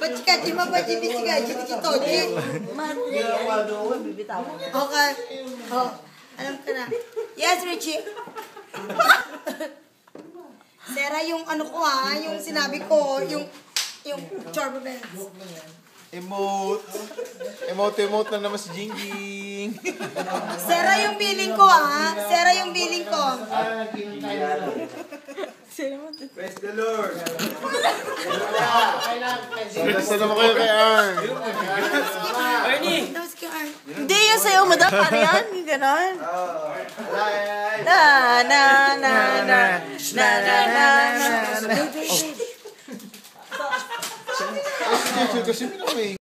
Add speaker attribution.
Speaker 1: Ba ba di bisiga, di bitoji? Okay. Oh, alam ka na. Yes, Richie. Sera yung ano ko ha, yung sinabi ko, yung yung chorba bands.
Speaker 2: Emote. Emote, emote na naman si Jingjing.
Speaker 1: Sera yung billing ko ha. Sera yung billing ko.
Speaker 2: Praise the Lord. Basta naman kayo kay Arn.
Speaker 1: Tapos kay Arn.
Speaker 3: Hindi, yung sayo mo daw. Paano yan? Ganon. Na, na, na, na. Na, na, na, na.
Speaker 2: Kasi kasi minamay.